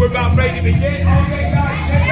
We're about ready to begin. Oh, guys.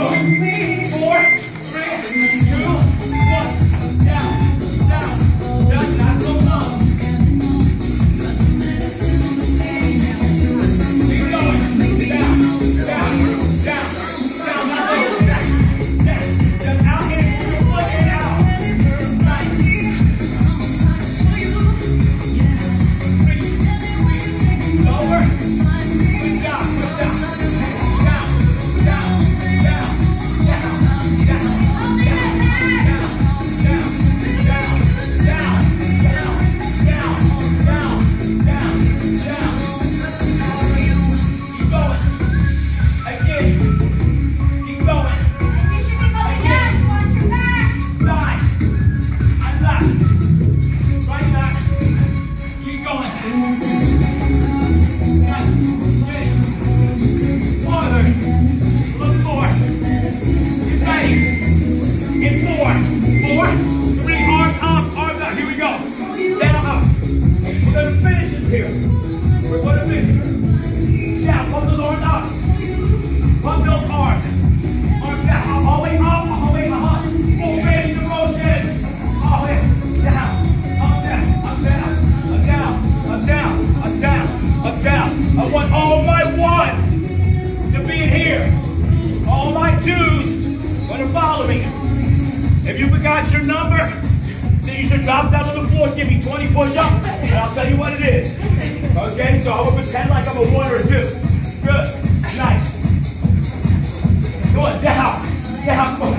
going for. And I'll tell you what it is. Okay, so I will pretend like I'm a one or a two. Good. Nice. Go on, down. Down.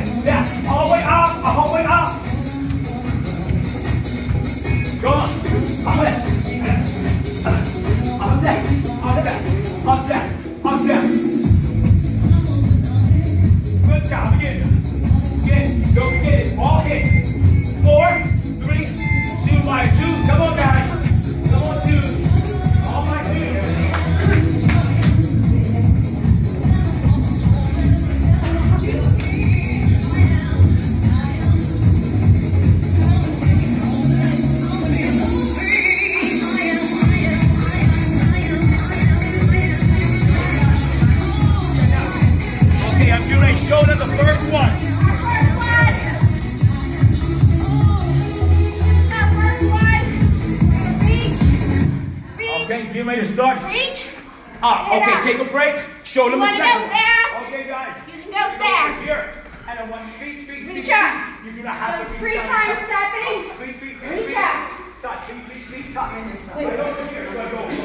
ready to start? Reach. Ah, okay, take a break. Show them you a second. Go fast. Okay, guys. You can go fast. Here. And I want feet, feet, feet. Reach up. You do not have to free time stepping. Feet, feet, feet. Reach up. Stop. Feet, feet, feet. Stop. Right over here. Go.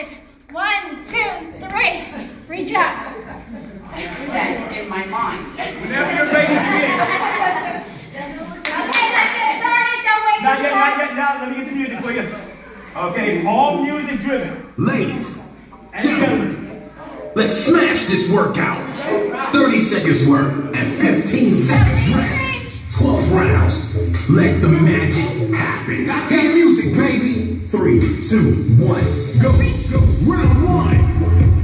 it's one, two, three. Reach up. That's in my mind. Whenever you're ready to begin. Okay, let's get started. Don't wait not yet, not yet, Now, Let me get the music for you. Okay, all music driven. Ladies, gentlemen, let's smash this workout. 30 seconds work and 15 seconds rest. 12 rounds. Let the magic happen. Hey, music, baby. Three, two, one, go. go. Round one.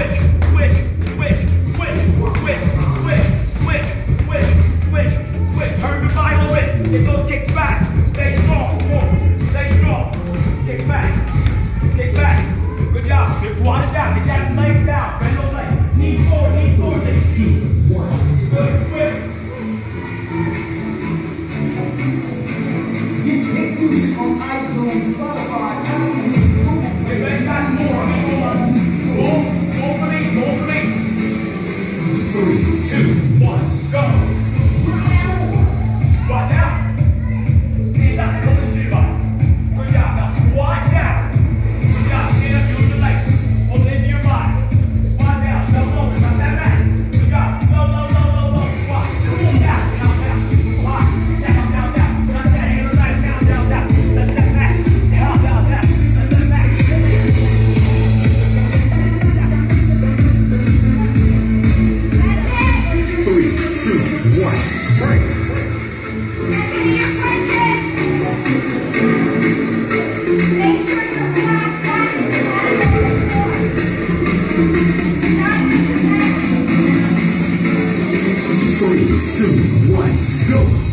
switch, switch. two, one, go.